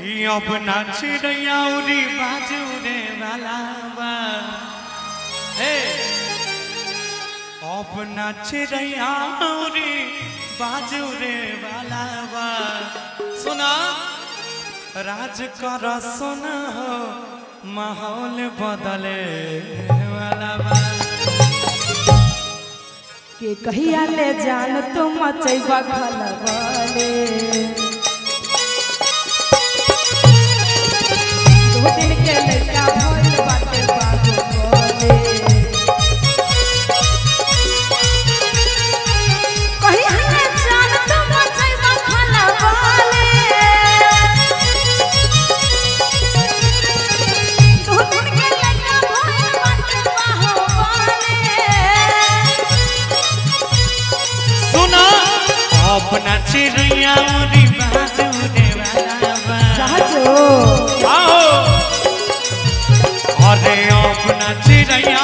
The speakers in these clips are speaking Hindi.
कि अब नाच रैया बाजू रे वाला बा हे! अब नाच बाजू वाला बा सुना? राज कर सुना हो, माहौल बदले वाला बा के कहिया ले जान तो मचैबा खलबले अरे अपना चिड़ैया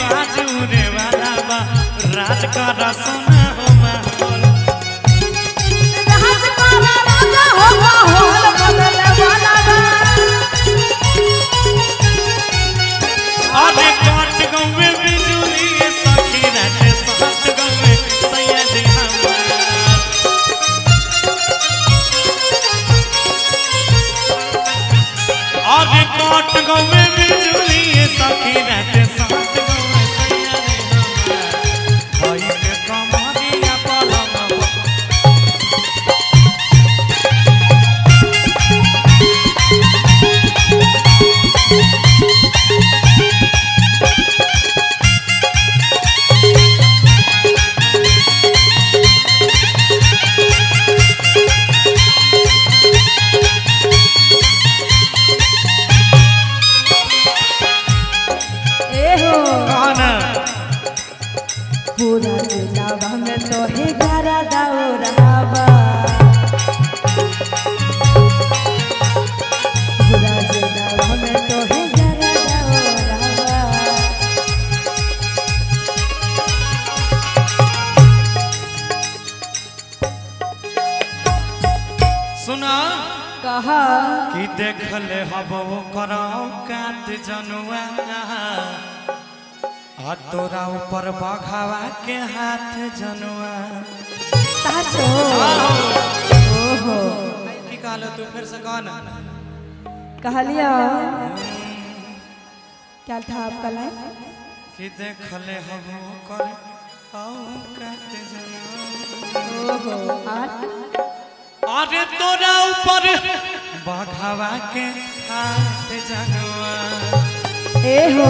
बाजू रे वाला बा। रात का रसना पूरा दिलावा में तो हे गारा दौरावा पूरा दिलावा में तो हे गारा दौरावा सुना? कहा? कि देखले हब कराओ कात जनुआ तोरा ऊपर बघावा के हाथ जनुआ साचो ओहो। की कहलो तू फिर से कह ना कहलियो। क्या था आपका लाइन कि देखले हब कर आओ कात जनुआ ओहो। आठ। अरे तोरा ऊपर बघावा के हाथ जनुआ ए हो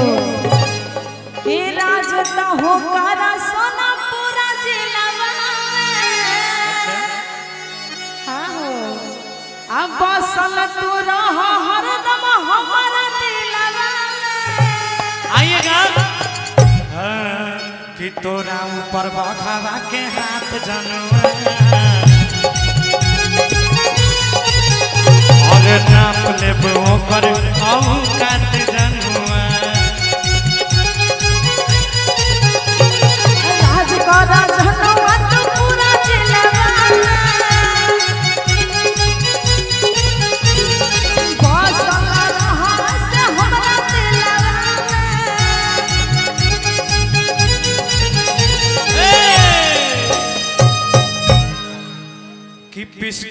हे राज तो हो कारा सोना पूरा जिलावा। हाँ हो। अब बसल तू रह हरदम हमारा दिलवा आइएगा। हाँ, कि तोरा ऊपर बघावा के हाथ जनुआ और नाप लेब ओकर आऊ कात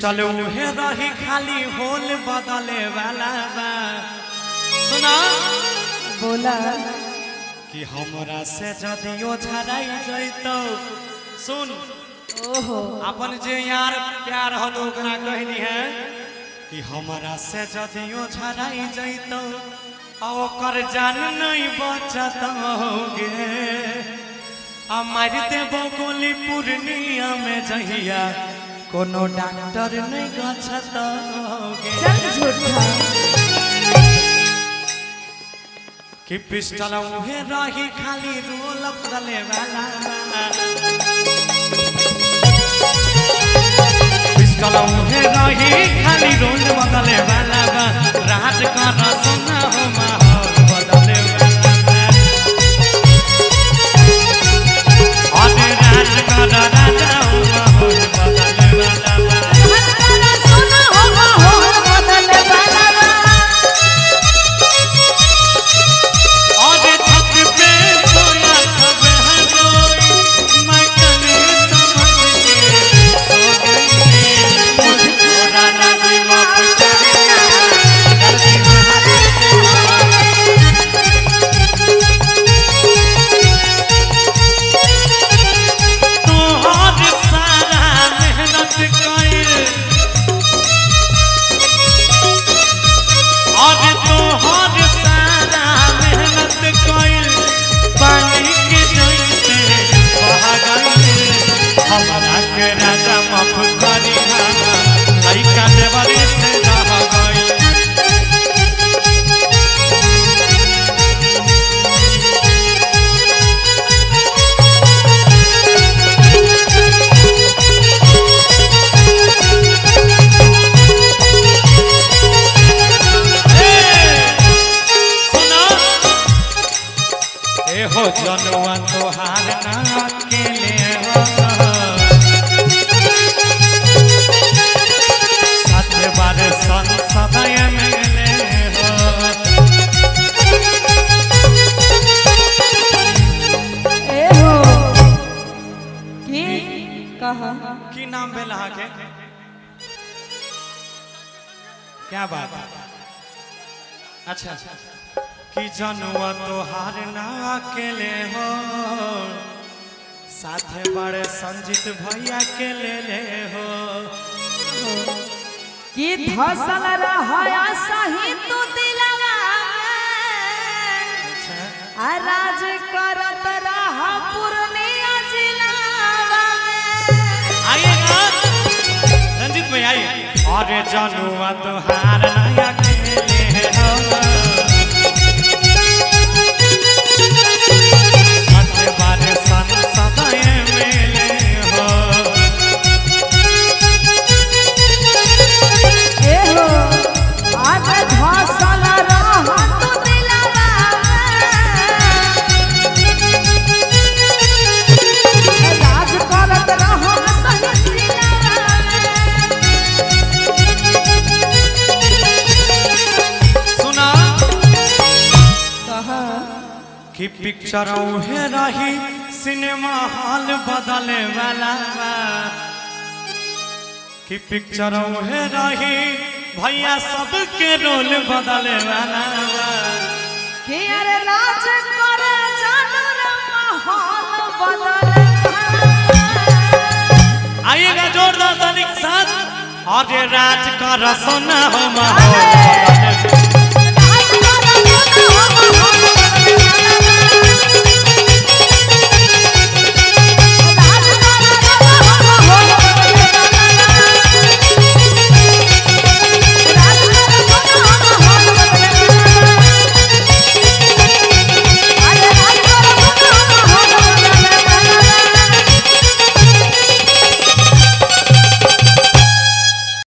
पिस्टल उहे रही खाली होल बदले वाला बा सुना? बोला। कि हमरा से जदियो झराई जैतो। सुन। ओहो। अपन जे यार प्यार हो तो ओकरा कहनी है कि हमरा से जदियो झराई जैतो आ ओकर जान नहीं बचत होगे आ मार देबो गोली पूर्णिया में जहिया कोनो डॉक्टर नहीं गछत होगे चल झूठा कि पिस्टल उहे रही खाली रोल बदले वाला पिस्टल उहे रही खाली ए हो जनवा तोहार ना अकेले सात बार संग समय मिले हो। ए हो की कहा? की नाम भेल अहाँके? क्या बात अच्छा अच्छा।, अच्छा। कि जनुआ तोहार ना अकेले हो। साथे बड़े संजीत भैया के ले ले हो। कि धसल रहया सही तू दिलवा आ राज करत रह पूर्णिया जिलावा आइएगा रंजीत भाई आइए। अरे जनुआ तोहार ना उहे रही सिनेमा हॉल बदले वाला। कि पिक्चर उहे रही भैया सबके रोल बदले वाला। कि अरे राज करे जानू रे माहौल बदल आइएगा जोरदार साथ। अरे राज कर सोना हो